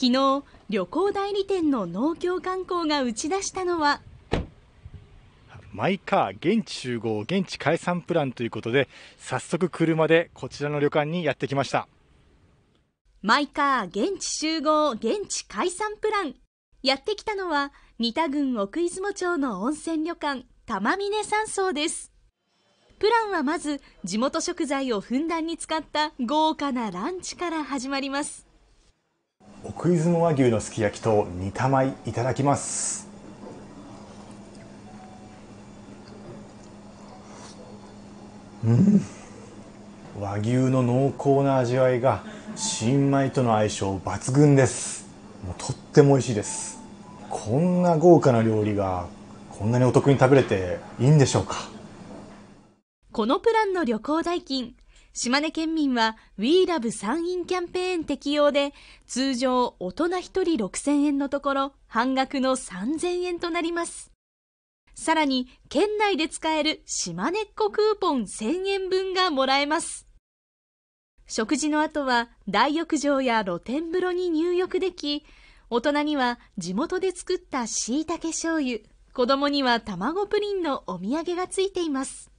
昨日旅行代理店の農協観光が打ち出したのはマイカー現地集合現地解散プランということで早速車でこちらの旅館にやってきました。マイカー現地集合現地解散プラン。やってきたのは仁田郡奥出雲町の温泉旅館玉峰山荘です。プランはまず地元食材をふんだんに使った豪華なランチから始まります奥出雲和牛のすき焼きと煮たまいいただきます。うん。和牛の濃厚な味わいが新米との相性抜群です。もうとっても美味しいです。こんな豪華な料理がこんなにお得に食べれていいんでしょうか。このプランの旅行代金島根県民は WeLove 参院キャンペーン適用で通常大人1人6000円のところ半額の3000円となります。さらに県内で使える島根っ子クーポン1000円分がもらえます。食事の後は大浴場や露天風呂に入浴でき大人には地元で作ったしいたけ醤油子供には卵プリンのお土産がついています。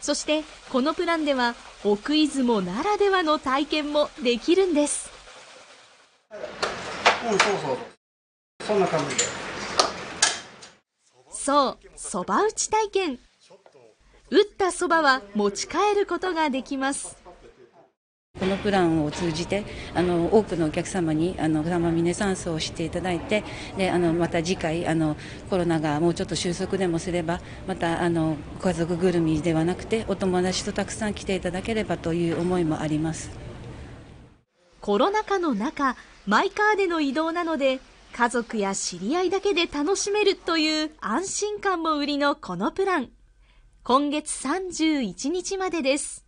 そしてこのプランでは奥出雲ならではの体験もできるんです。そうそば打ち体験。打ったそばは持ち帰ることができます。このプランを通じてあの多くのお客様にあの玉峰山荘を知っていただいてであのまた次回あのコロナがもうちょっと収束でもすればまたあのご家族ぐるみではなくてお友達とたくさん来ていただければという思いもあります。コロナ禍の中マイカーでの移動なので家族や知り合いだけで楽しめるという安心感も売りのこのプラン。今月31日までです。